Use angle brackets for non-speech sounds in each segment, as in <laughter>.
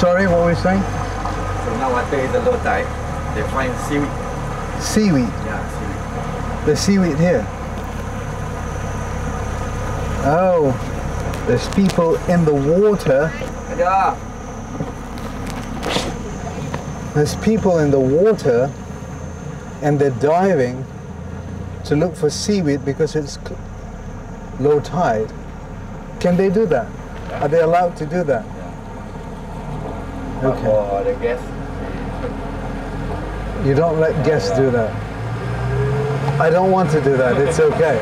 Sorry, what were you saying? So now water the low tide. They find seaweed. Seaweed. Yeah, seaweed. The seaweed here. Oh, there's people in the water. Yeah. There's people in the water and they're diving to look for seaweed because it's low tide. Can they do that? Are they allowed to do that? Okay. For the guests, You don't let guests do that. I don't want to do that. It's okay.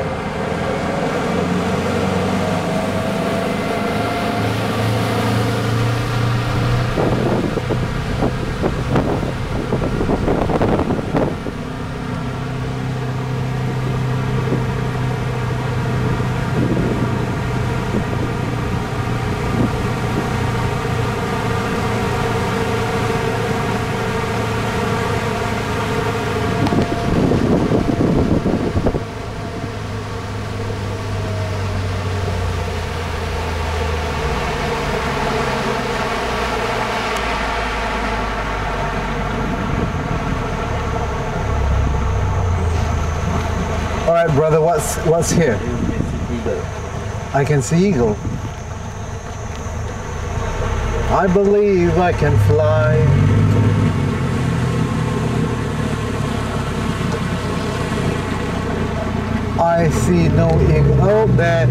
Right, brother. What's what's here? I can see eagle. I believe I can fly. I see no eagle. Oh, there.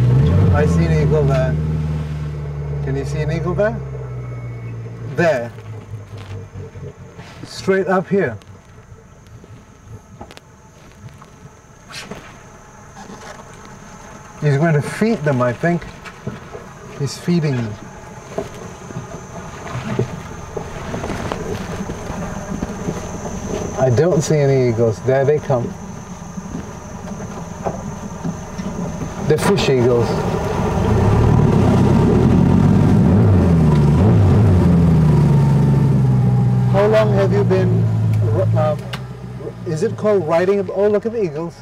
I see an eagle there. Can you see an eagle there? There. Straight up here. He's going to feed them, I think. He's feeding them. I don't see any eagles. There they come. The fish eagles. How long have you been, uh, is it called riding? Oh, look at the eagles.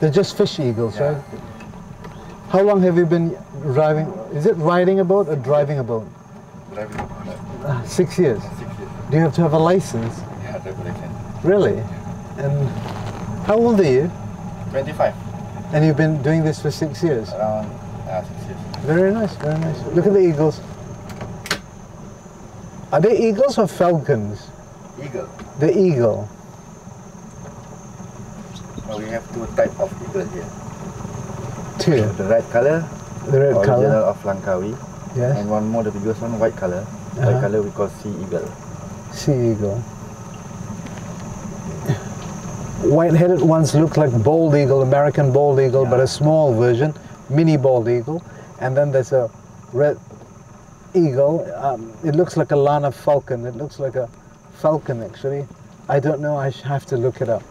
They're just fish eagles, Yeah. right? How long have you been driving? Is it riding a boat or driving a boat? Driving uh, Uh, six years. six years. Do you have to have a license? Yeah, driver license. Really? And how old are you? 25. And you've been doing this for six years. Around uh, six years. Very nice, very nice. Look at the eagles. Are they eagles or falcons? Eagle. The eagle. We have two type of eagle here. Two. The red color, The red original color. of Langkawi, Yes. and one more the biggest one, white color. Uh-huh. White color we call sea eagle. Sea eagle. White-headed ones look like bald eagle, American bald eagle, but a small version, mini bald eagle. And then there's a red eagle. Um, it looks like a lanner falcon. It looks like a falcon, actually. I don't know. I have to look it up.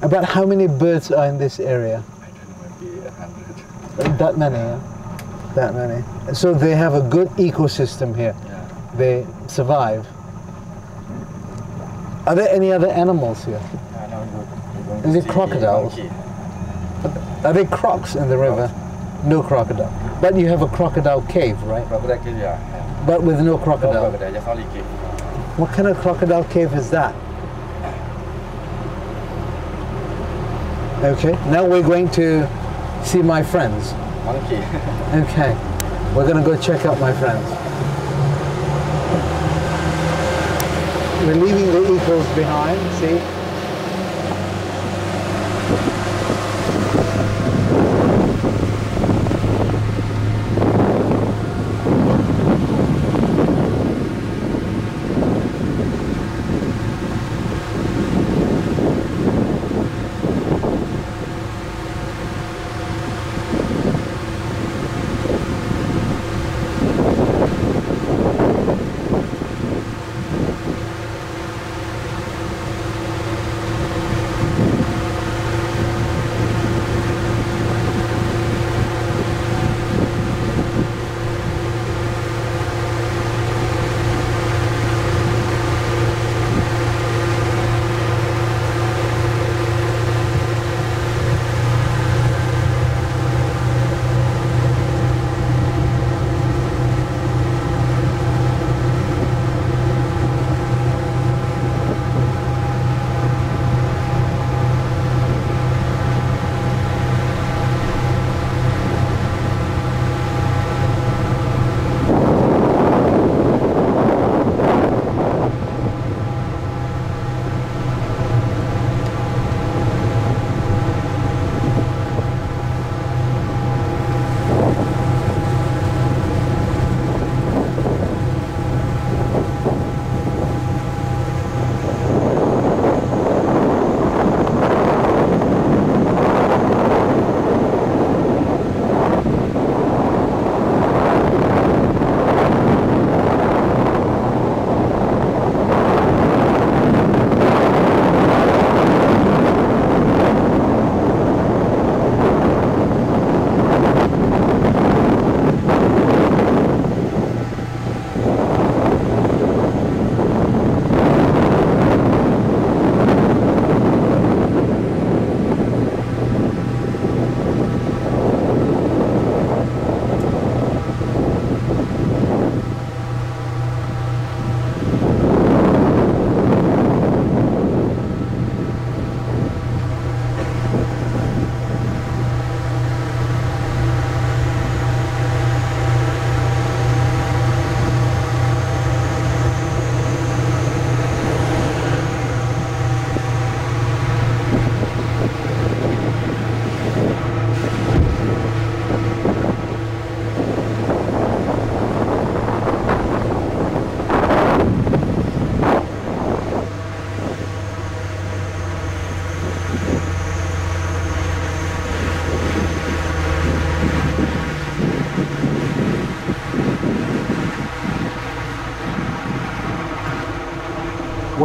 About how many birds are in this area? I don't know, maybe a hundred. That many, yeah? That many. So they have a good ecosystem here. Yeah. They survive. Are there any other animals here? Now we go, we're going Is it crocodiles? Are there crocs in the river? No crocodile. But you have a crocodile cave, right? Crocodile cave, yeah. But with no No crocodile. crocodile, just only cave. What kind of crocodile cave is that? Okay, now we're going to see my friends. Monkey. <laughs> Okay, we're gonna go check out my friends. We're leaving the eagles behind, see?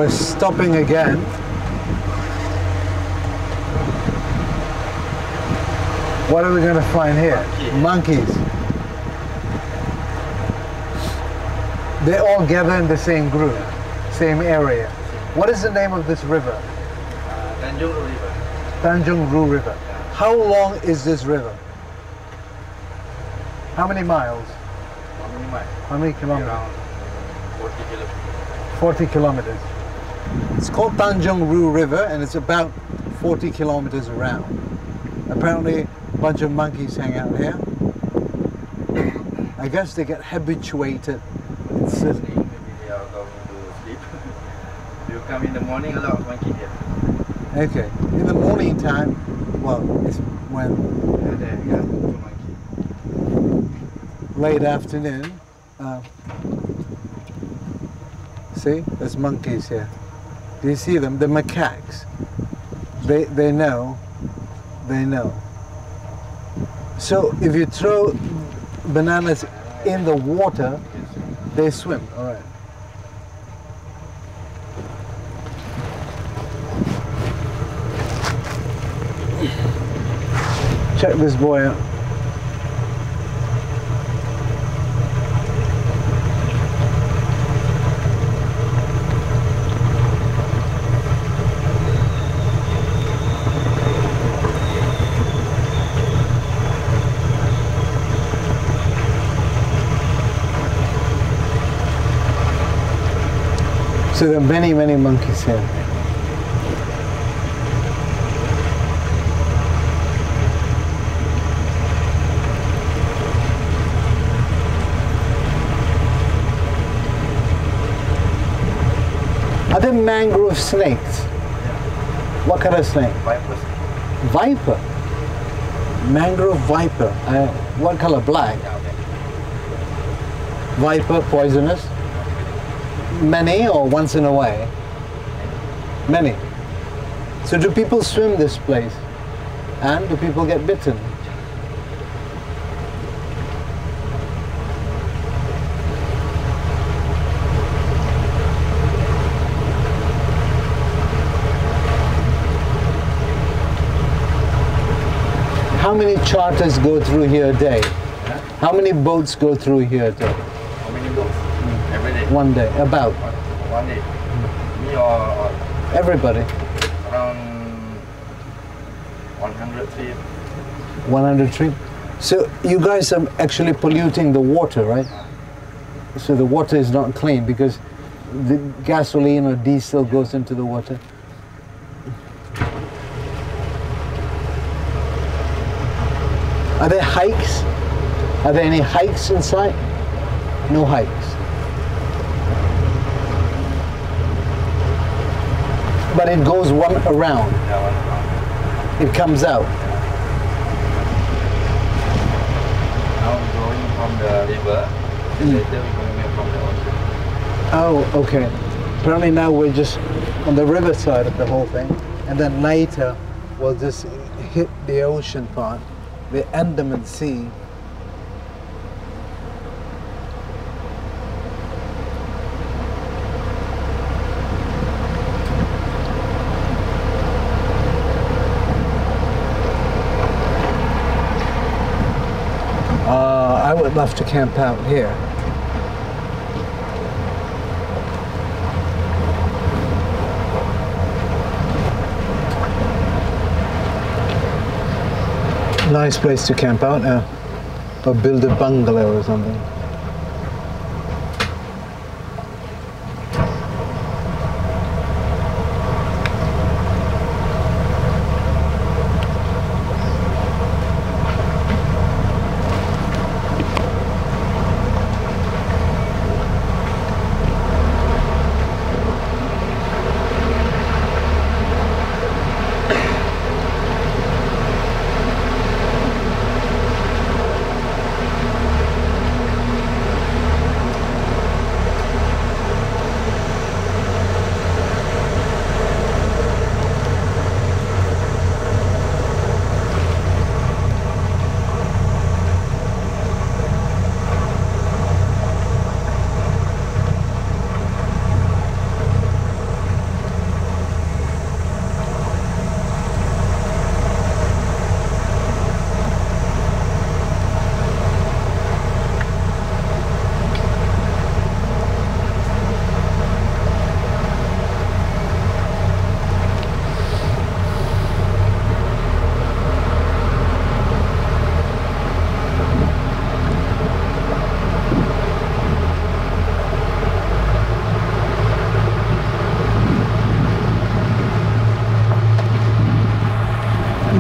We're stopping again. What are we going to find here? Monkey. Monkeys. They all gather in the same group, same area. What is the name of this river? Uh, Tanjung River. Tanjung Rhu River. How long is this river? How many miles? How many miles? How many kilometers? Around 40 kilometers. 40 kilometers. It's called Tanjung Rhu River and it's about 40 kilometers around. Apparently, a bunch of monkeys hang out here. I guess they get habituated. It's, Maybe they are going to sleep. you come in the morning, a lot of monkey here. okay. In the morning time, well, it's when Yeah, there you got two monkey. late afternoon. Uh, see, there's monkeys here. Do you see them? The macaques. They they know. They know. So if you throw bananas in the water, they swim. All right. Check this boy out. So there are many, many monkeys here. Are there mangrove snakes? What kind of snake? Vipers. Viper. Mangrove viper. Uh, what color? Black. Viper poisonous? Many or once in a way? Many. So do people swim this place? And do people get bitten? How many charters go through here a day? How many boats go through here a day? How many boats? Every day. One day, about One, one day. Me or, or everybody. around 100 feet. 100 tree. So you guys are actually polluting the water, right? So the water is not clean because the gasoline or diesel goes into the water. Are there hikes? Are there any hikes in sight? No hikes. But it goes one around. Yeah, one around. It comes out. Now going from the river. Mm. Later we're going from the ocean. Oh, okay. Apparently now we're just on the river side of the whole thing, and then later we'll just hit the ocean part, the Andaman Sea. Uh, I would love to camp out here. Nice place to camp out now. Or build a bungalow or something.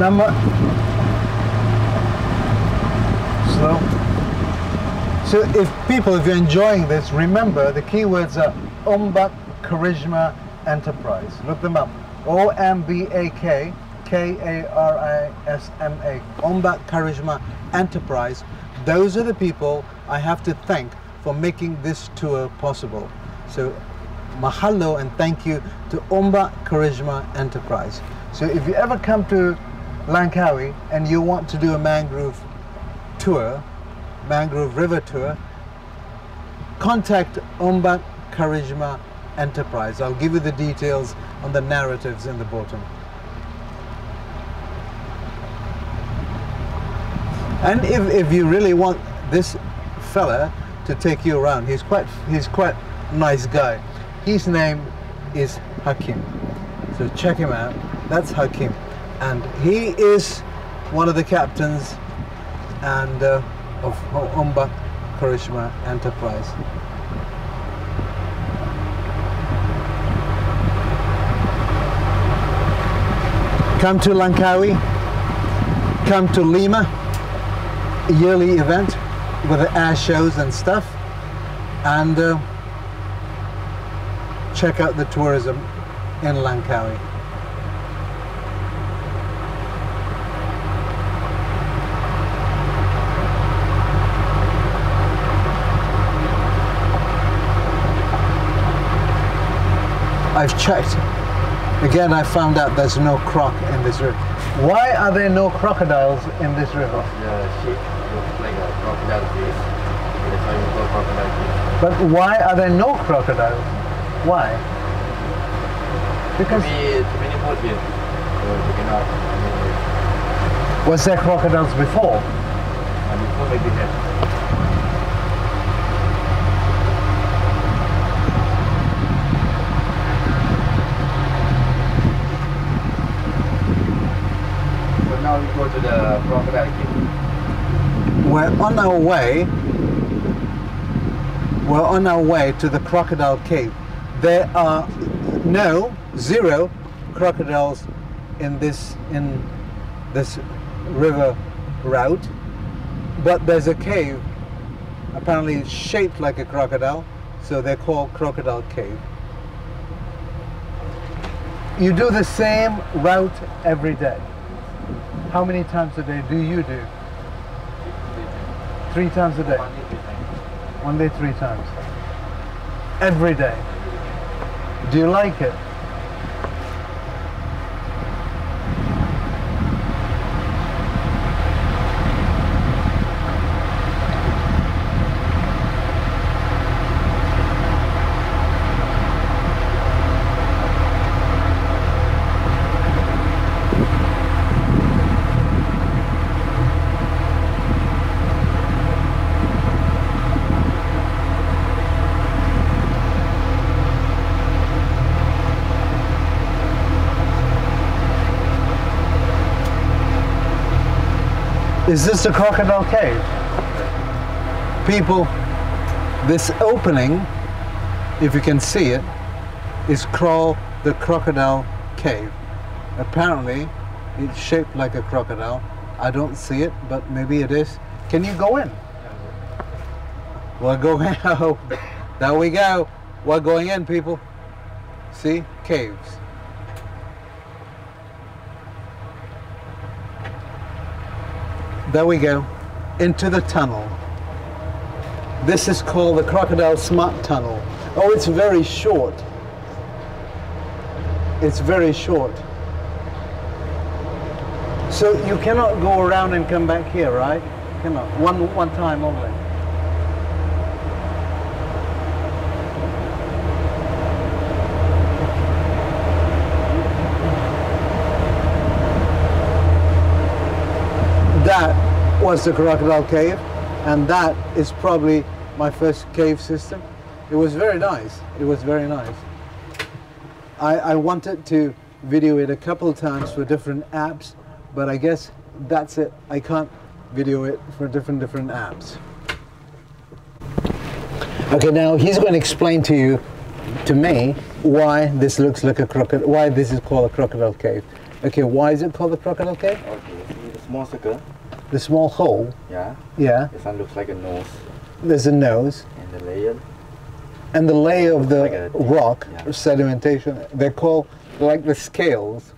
Number. Slow. So if people, if you're enjoying this, remember the keywords are Ombak Karisma Enterprise. Look them up. O-M-B-A-K K-A-R-I-S-M-A. Ombak Karisma Enterprise. Those are the people I have to thank for making this tour possible. So mahalo and thank you to Ombak Karisma Enterprise. So if you ever come to Langkawi and you want to do a mangrove tour, mangrove river tour, contact Ombak Karisma Enterprise. I'll give you the details on the narratives in the bottom. And if, if you really want this fella to take you around, he's quite he's quite nice guy. His name is Hakim. So check him out. That's Hakim, and he is one of the captains and uh, of Ombak Karisma Enterprise. Come to Langkawi, come to Lima, a yearly event with the air shows and stuff, and uh, check out the tourism in Langkawi. I've checked. Again, I found out there's no croc in this river. Why are there no crocodiles in this river? The ship looks like a crocodile face. That's why we call crocodile face. But why are there no crocodiles? Why? Because Maybe too many boats here. So we cannot. Was there crocodiles before? and before maybe have. So now we go We're on our way. We're on our way to the crocodile cave. There are no zero crocodiles in this in this river route, but there's a cave. Apparently, it's shaped like a crocodile, so they're called Crocodile Cave. You do the same route every day. How many times a day do you do? Three times a day. One day, three times. Every day. Do you like it? Is this the crocodile cave? People, this opening, if you can see it, is called the crocodile cave. Apparently, it's shaped like a crocodile. I don't see it, but maybe it is. Can you go in? We're going <laughs> out. There we go. We're going in, people. See? Caves. There we go. Into the tunnel. This is called the Crocodile Smart Tunnel. Oh, it's very short. It's very short. So you cannot go around and come back here, right? You cannot. One one time only. That was the Crocodile Cave, and that is probably my first cave system. It was very nice. It was very nice. I, I wanted to video it a couple times for different apps, but I guess that's it. I can't video it for different different apps. Okay, now he's going to explain to you, to me, why this looks like a crocodile, why this is called a crocodile cave. Okay, why is it called the crocodile cave? Okay, small circle? The small hole. Yeah. Yeah. This one looks like a nose. There's a nose. And the layer. And the layer of the Like rock, yeah. sedimentation, they're called like the scales.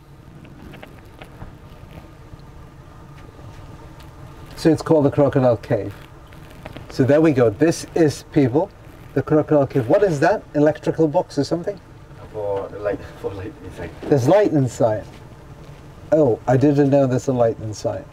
So it's called the crocodile cave. So there we go. This is people, the crocodile cave. What is that? Electrical box or something? For light <laughs> for light inside. There's light inside. Oh, I didn't know there's a light inside.